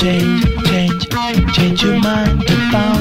change, change, change your mind about.